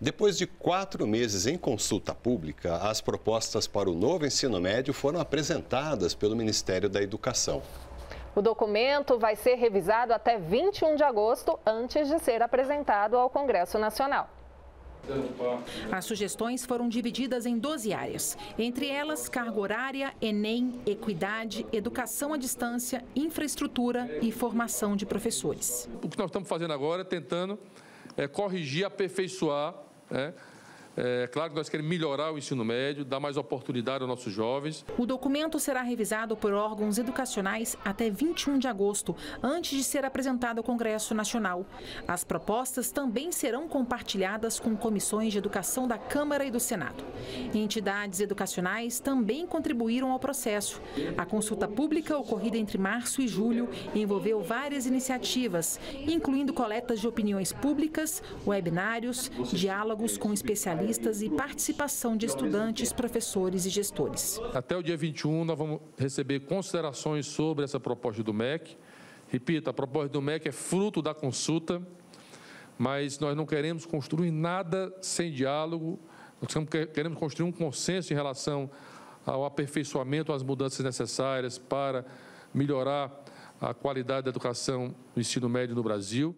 Depois de quatro meses em consulta pública, as propostas para o novo ensino médio foram apresentadas pelo Ministério da Educação. O documento vai ser revisado até 21 de agosto, antes de ser apresentado ao Congresso Nacional. As sugestões foram divididas em 12 áreas, entre elas carga horária, Enem, equidade, educação à distância, infraestrutura e formação de professores. O que nós estamos fazendo agora é tentando é, corrigir, aperfeiçoar é, é claro que nós queremos melhorar o ensino médio, dar mais oportunidade aos nossos jovens. O documento será revisado por órgãos educacionais até 21 de agosto, antes de ser apresentado ao Congresso Nacional. As propostas também serão compartilhadas com comissões de educação da Câmara e do Senado. Entidades educacionais também contribuíram ao processo. A consulta pública, ocorrida entre março e julho, envolveu várias iniciativas, incluindo coletas de opiniões públicas, webinários, diálogos com especialistas e participação de estudantes, professores e gestores. Até o dia 21, nós vamos receber considerações sobre essa proposta do MEC. Repita, a proposta do MEC é fruto da consulta, mas nós não queremos construir nada sem diálogo, nós queremos construir um consenso em relação ao aperfeiçoamento, às mudanças necessárias para melhorar a qualidade da educação no ensino médio no Brasil.